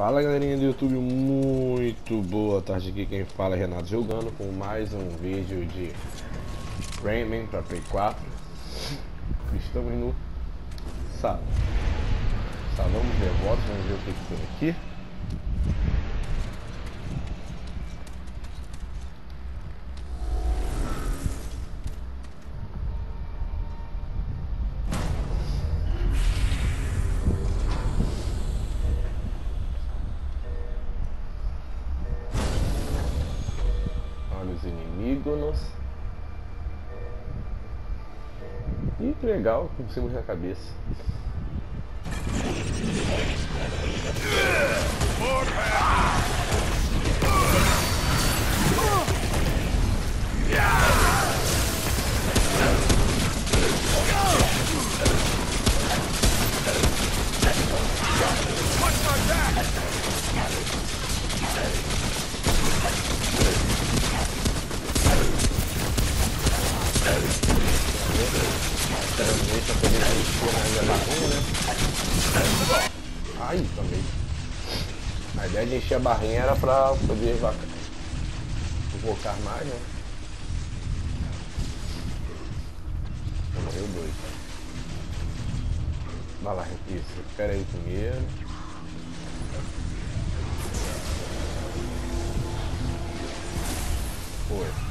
Fala galerinha do YouTube, muito boa tarde aqui, quem fala é Renato jogando com mais um vídeo de Rayman para p 4 Estamos no salão, salão dos devotos, vamos ver o que, que tem aqui legal com símbolos na cabeça. invés de encher a barrinha era pra poder invocar mais, né? Morreu dois. Vai lá, isso. Espera aí primeiro. Foi.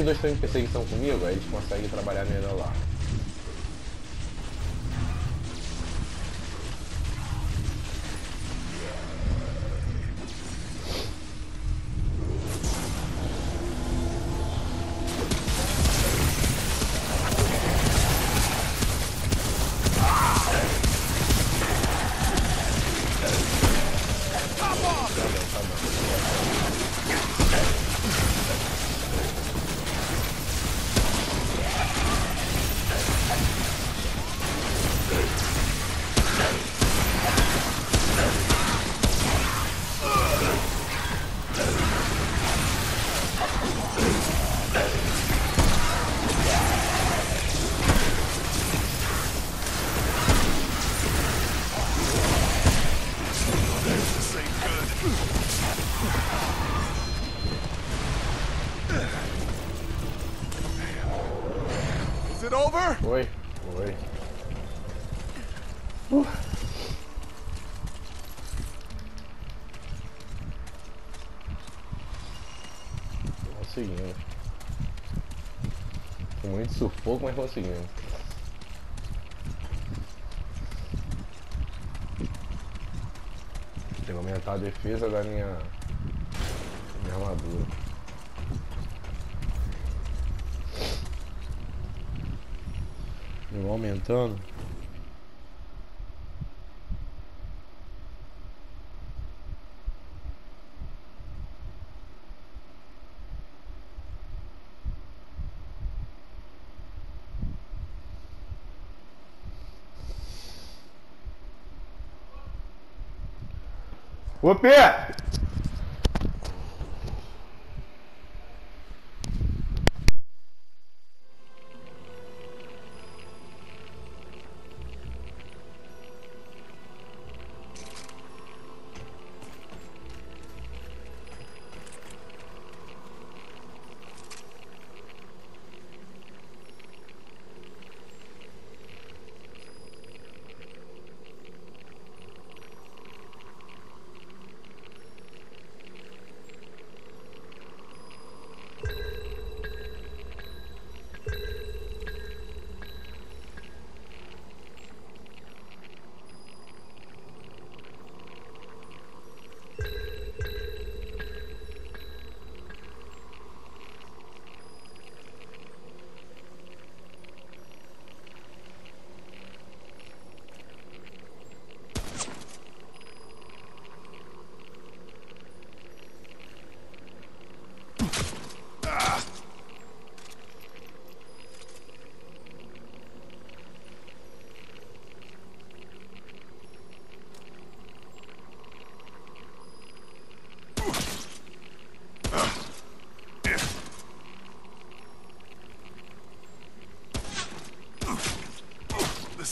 os dois estão em perseguição comigo, aí eles conseguem trabalhar melhor lá. sufoco, mas conseguimos. Tem que aumentar a defesa da minha, minha armadura. Eu aumentando. Ô, Pé,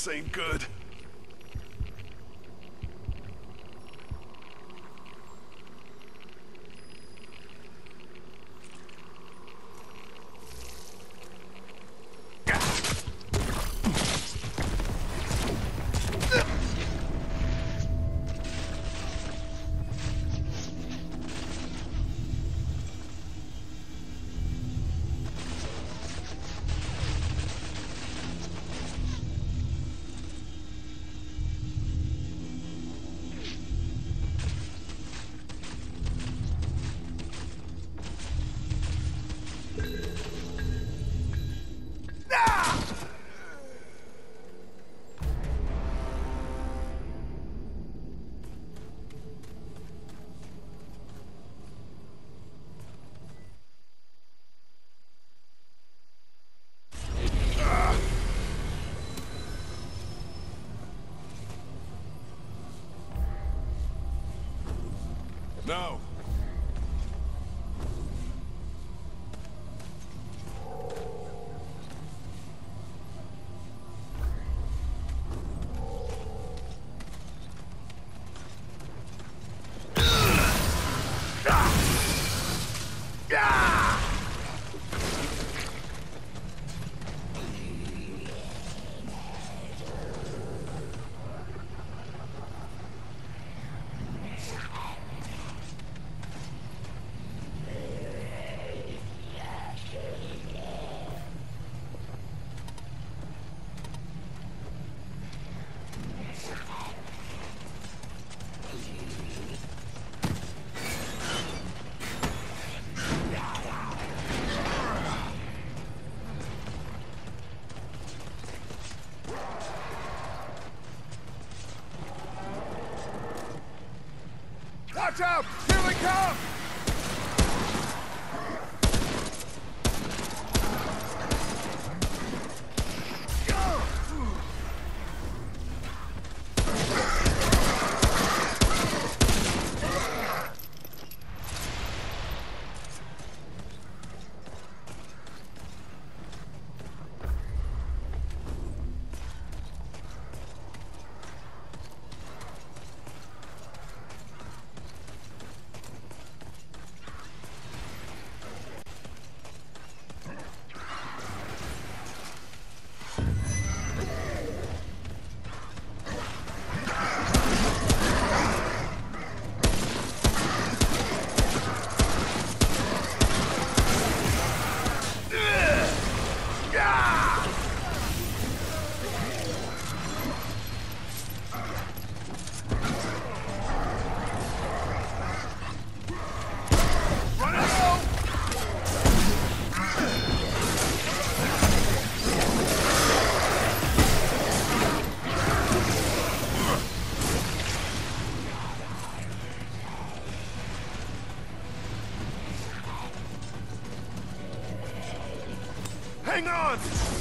this ain't good. No. Watch out! Here we come! Hang on!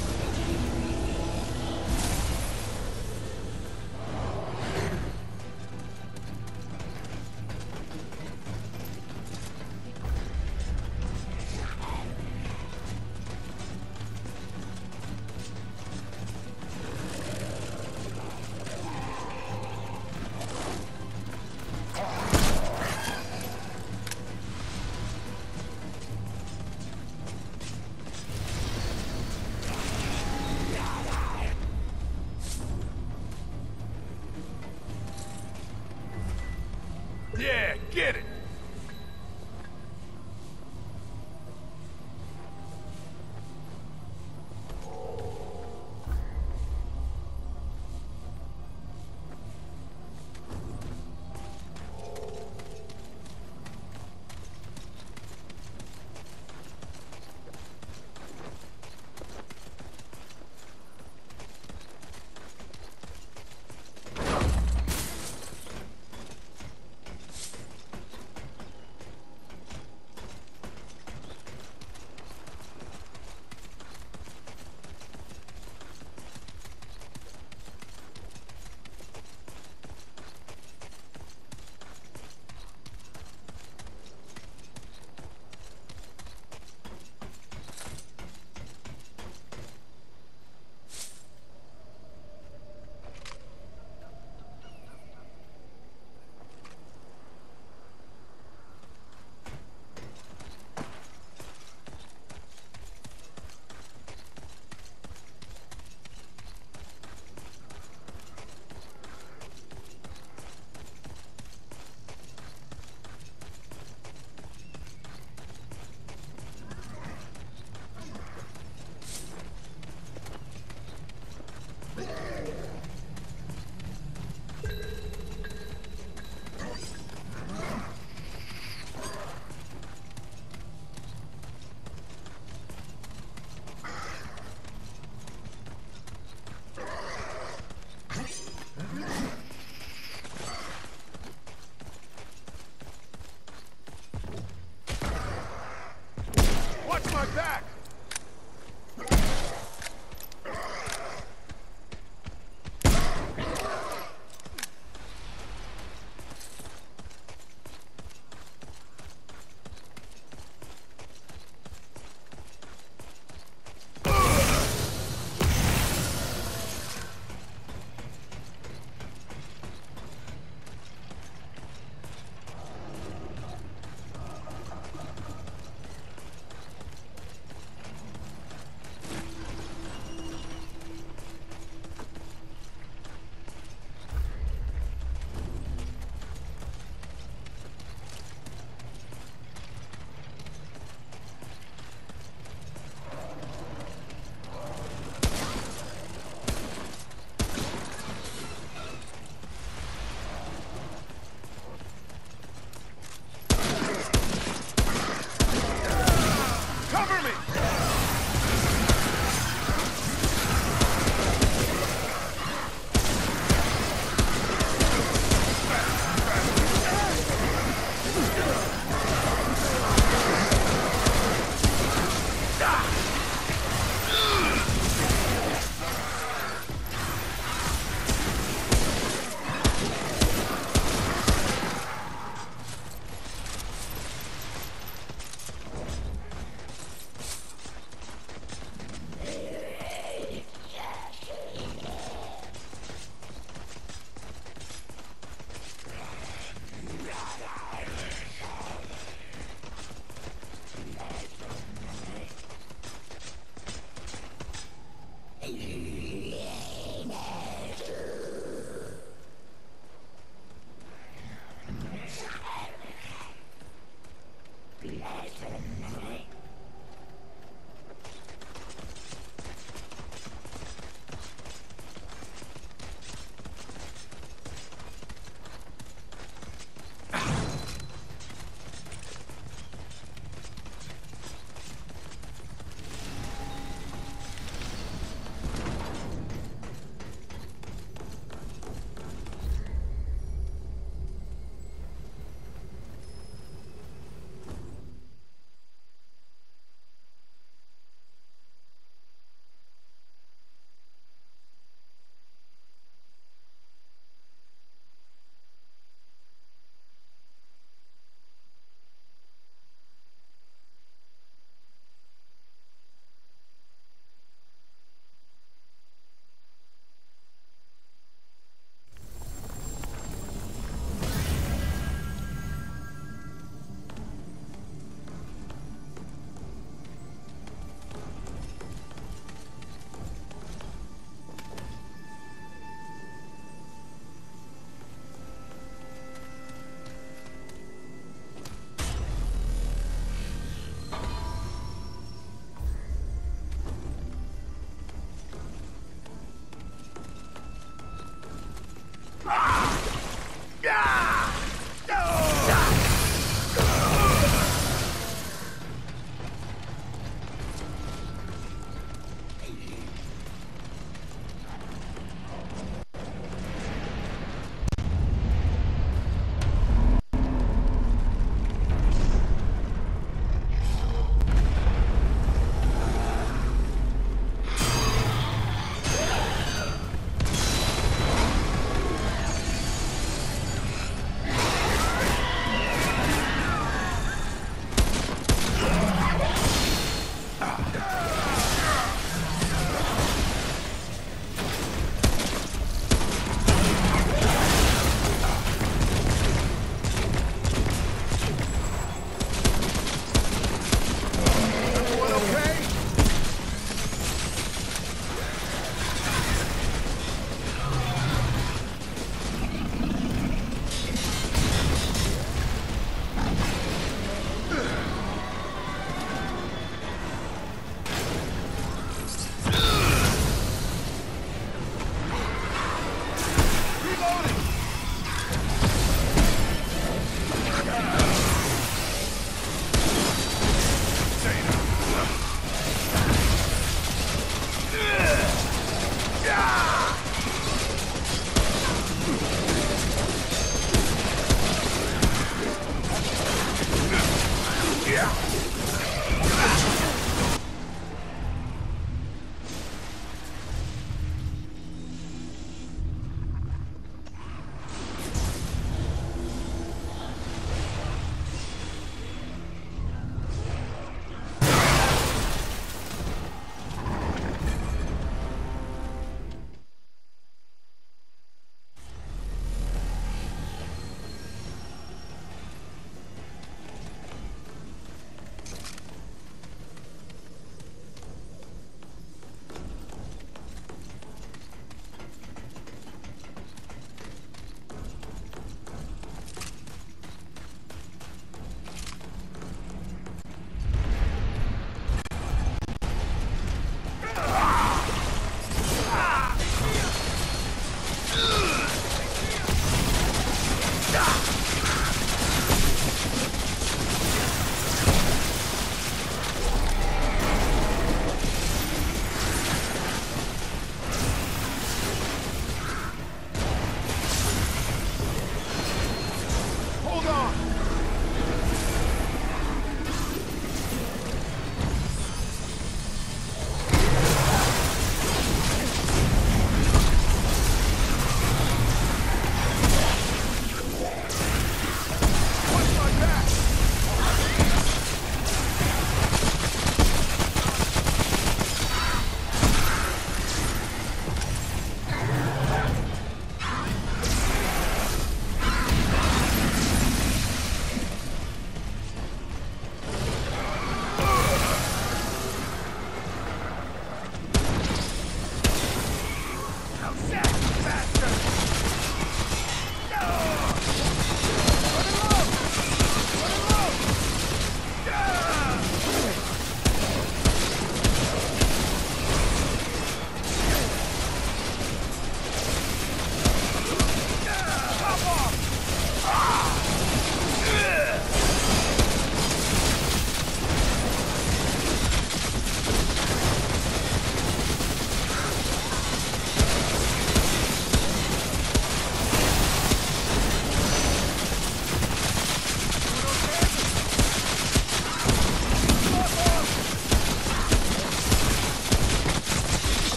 Ah!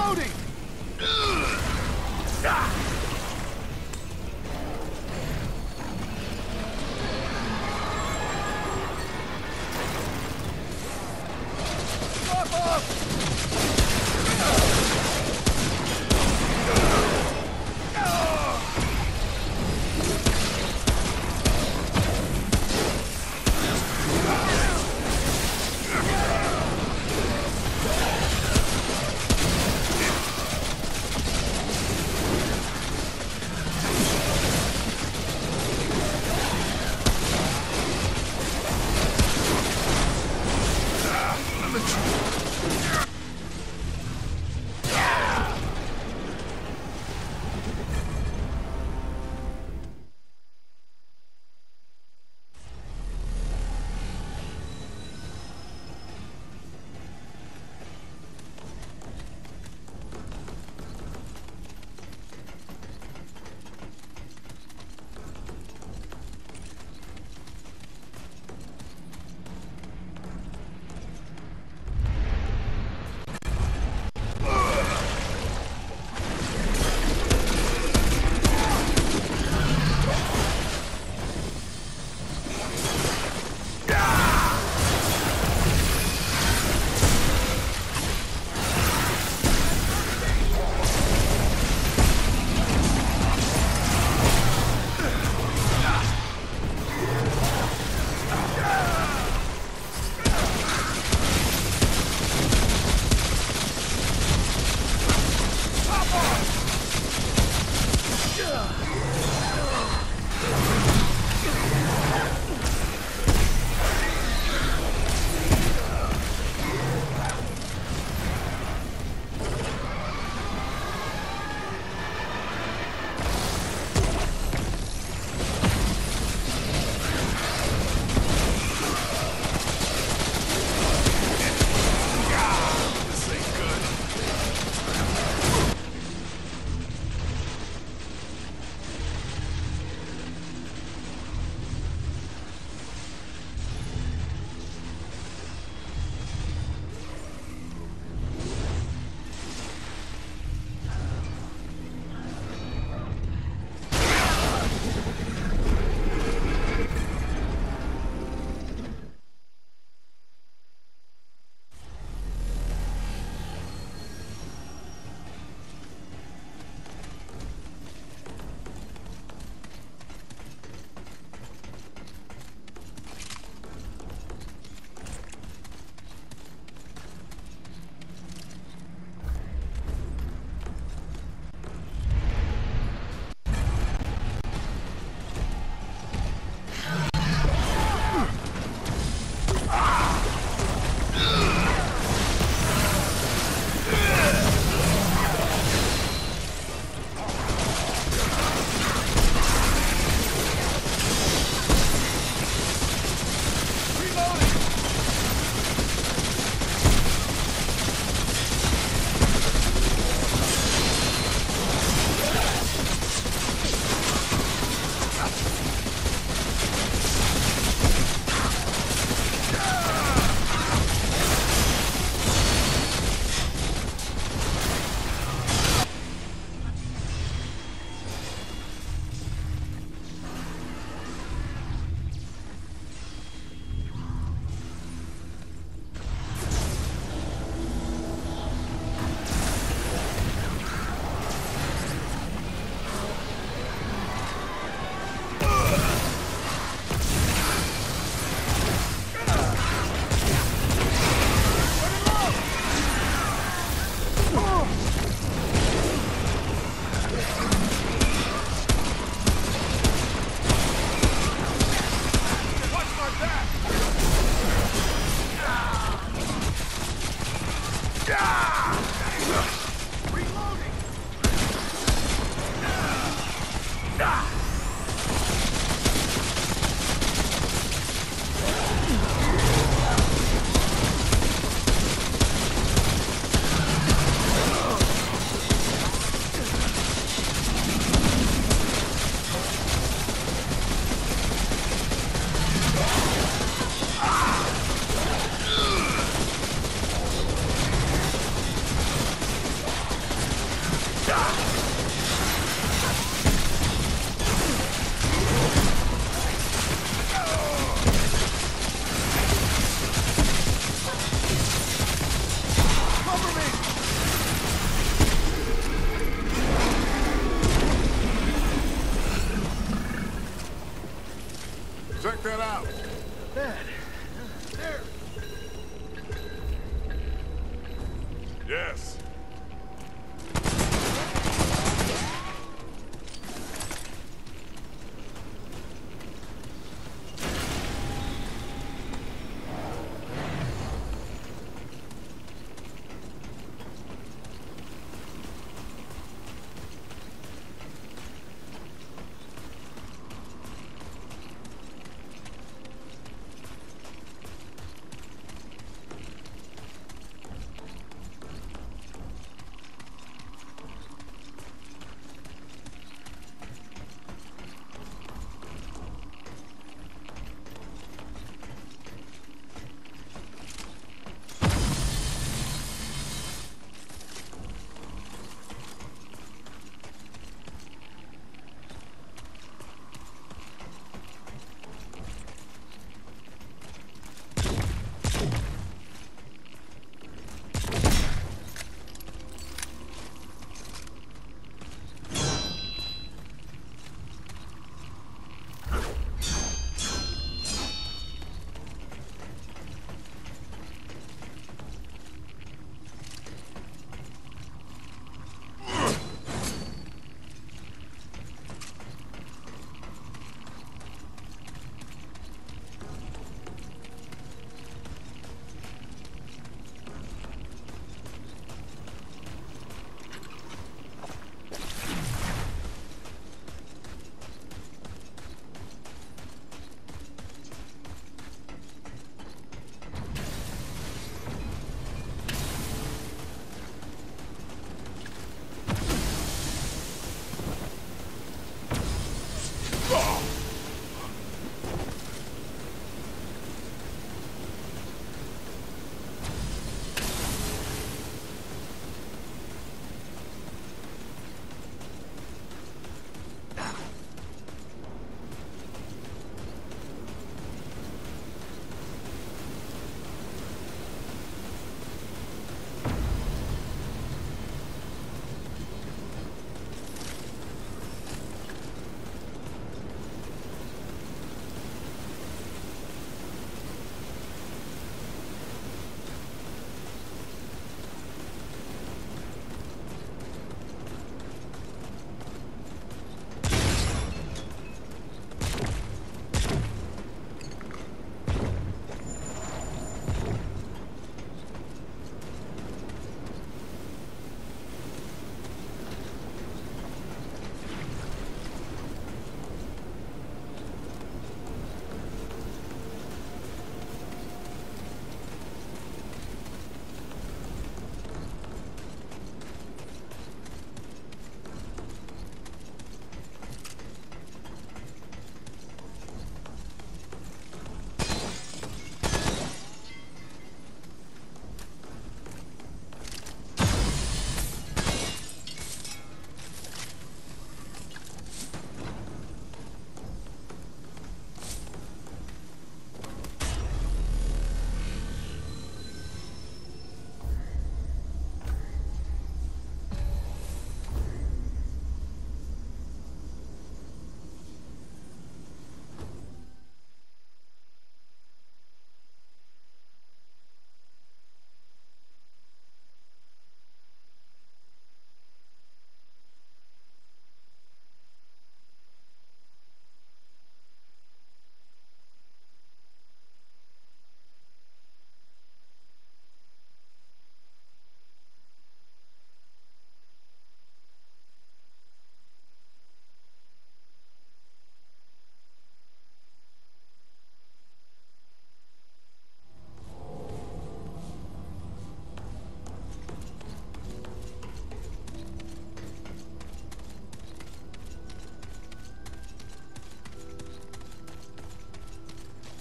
Reloading!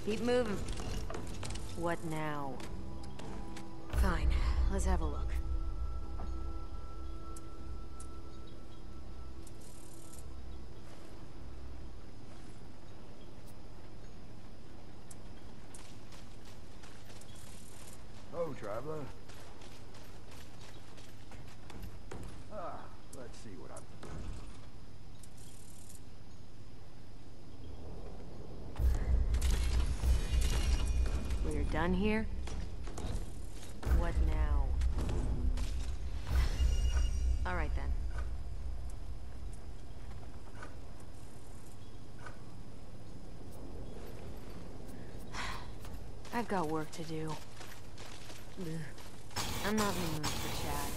Keep moving. What now? Fine. Let's have a look. done here? What now? All right then. I've got work to do. I'm not in the mood for chat.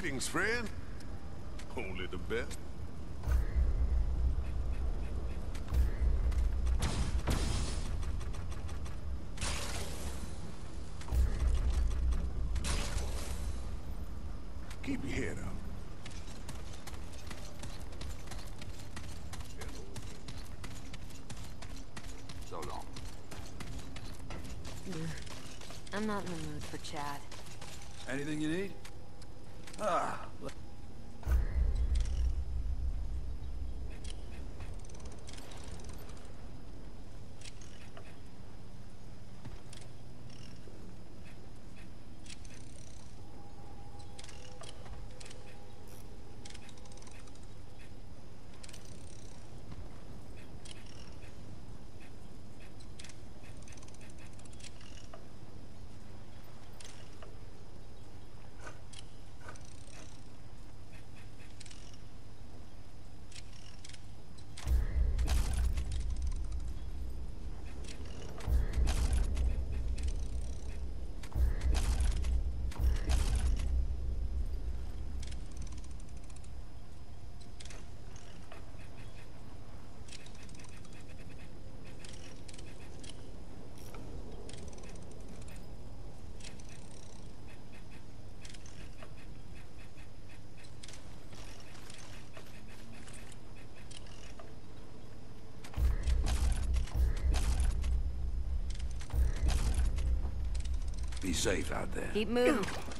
Greetings, friend. Only the best. Keep your head up. So long. I'm not in the mood for chat. Anything you need? Ugh. Be safe out there. Keep moving.